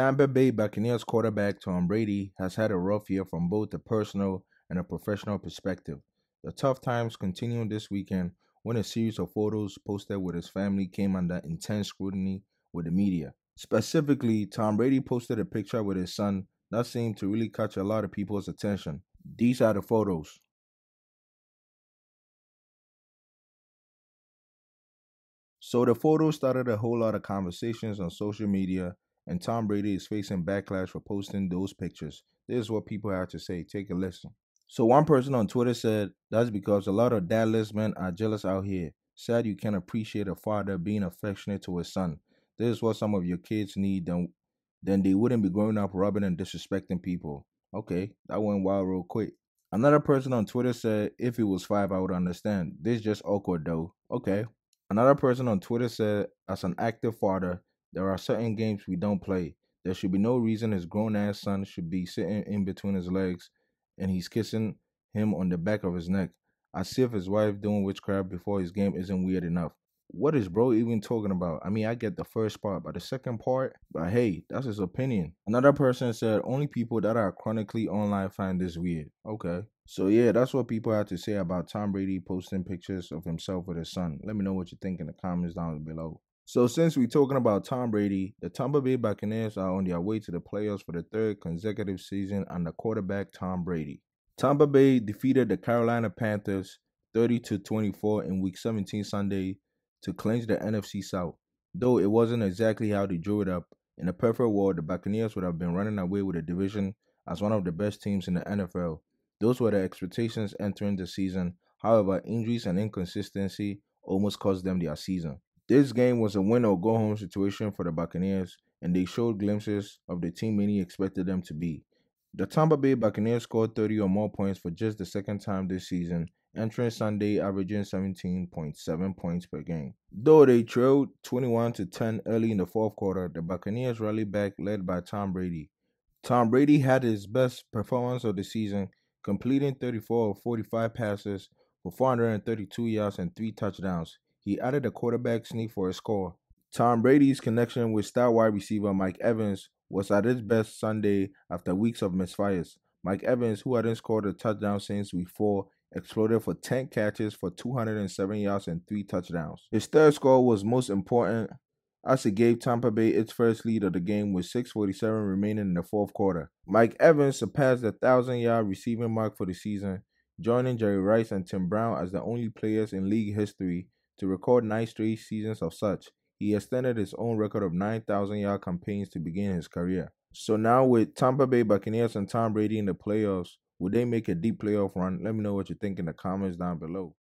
Tampa Bay Buccaneers quarterback Tom Brady has had a rough year from both a personal and a professional perspective. The tough times continued this weekend when a series of photos posted with his family came under intense scrutiny with the media. Specifically, Tom Brady posted a picture with his son that seemed to really catch a lot of people's attention. These are the photos. So the photo started a whole lot of conversations on social media, and Tom Brady is facing backlash for posting those pictures. This is what people have to say. Take a listen. So one person on Twitter said that's because a lot of dadless men are jealous out here. Sad you can't appreciate a father being affectionate to his son. This is what some of your kids need, then then they wouldn't be growing up robbing and disrespecting people. Okay, that went wild real quick. Another person on Twitter said if it was five, I would understand. This just awkward though. Okay, Another person on Twitter said, as an active father, there are certain games we don't play. There should be no reason his grown ass son should be sitting in between his legs and he's kissing him on the back of his neck. I see if his wife doing witchcraft before his game isn't weird enough what is bro even talking about? I mean, I get the first part, but the second part, but hey, that's his opinion. Another person said only people that are chronically online find this weird. Okay. So yeah, that's what people have to say about Tom Brady posting pictures of himself with his son. Let me know what you think in the comments down below. So since we're talking about Tom Brady, the Tampa Bay Buccaneers are on their way to the playoffs for the third consecutive season under quarterback Tom Brady. Tampa Bay defeated the Carolina Panthers 30 to 24 in week 17 Sunday to clinch the NFC South. Though it wasn't exactly how they drew it up, in a perfect world, the Buccaneers would have been running away with the division as one of the best teams in the NFL. Those were the expectations entering the season. However, injuries and inconsistency almost cost them their season. This game was a win or go home situation for the Buccaneers, and they showed glimpses of the team many expected them to be. The Tampa Bay Buccaneers scored 30 or more points for just the second time this season, entering Sunday averaging 17.7 points per game. Though they trailed 21 to 10 early in the fourth quarter, the Buccaneers rallied back led by Tom Brady. Tom Brady had his best performance of the season, completing 34 of 45 passes for 432 yards and 3 touchdowns. He added a quarterback sneak for a score. Tom Brady's connection with star wide receiver Mike Evans was at its best Sunday after weeks of misfires. Mike Evans, who hadn't scored a touchdown since week 4, exploded for 10 catches for 207 yards and 3 touchdowns. His third score was most important as it gave Tampa Bay its first lead of the game with 6.47 remaining in the fourth quarter. Mike Evans surpassed the 1,000 yard receiving mark for the season, joining Jerry Rice and Tim Brown as the only players in league history to record nine straight seasons of such. He extended his own record of 9,000 yard campaigns to begin his career. So now with Tampa Bay Buccaneers and Tom Brady in the playoffs, would they make a deep playoff run? Let me know what you think in the comments down below.